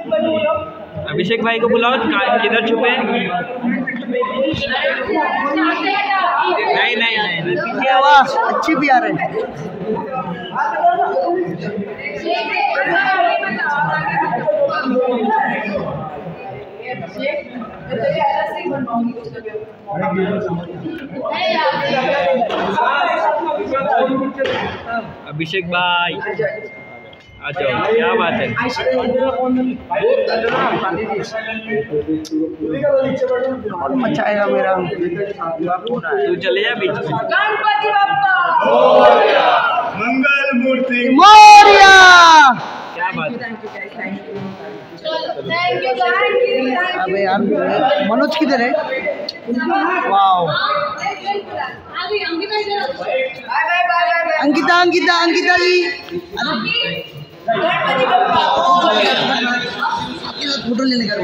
अभिषेक भाई को बुलाओ किधर छुपे नहीं नहीं नहीं। आवाज़ अच्छी भी आ रही है। अभिषेक भाई। आ क्या बात है? और मचाएगा मेरा। तू चले जा बीच में। गणपति मंगल मूर्ति। मोरिया! क्या बात है? थैंक यू थैंक यू अबे यार मनोज किधर है? Wow. Bye bye bye bye Ankita Ankita Ankita ji. Ganpati Bappa photo लेने का